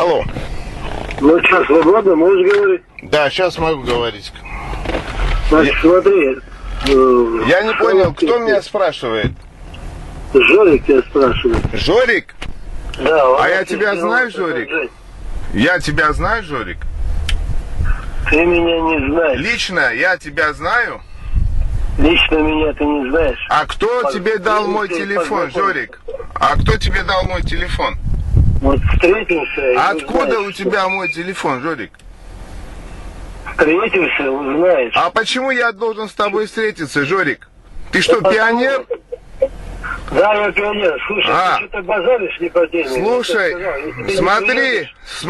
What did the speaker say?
Алло. Ну что, свободно, можешь говорить? Да, сейчас могу говорить. Значит, смотри. э, Я не понял, кто Жорик, меня спрашивает? Жорик тебя спрашивает. Жорик? Да, А я тебя знаю, Жорик? Я тебя знаю, Жорик? Ты меня не знаешь. Лично я тебя знаю? Лично меня ты не знаешь. А кто Пос- тебе дал мой телефон. Жорик? А кто тебе дал мой телефон? Вот А откуда узнаешь, у тебя мой телефон, Жорик? Встретимся, узнаешь. А почему я должен с тобой встретиться, Жорик? Ты что, пионер? Да, я пионер. Слушай, А. ты что-то базаришь не по теме. Слушай, смотри, приедешь- см-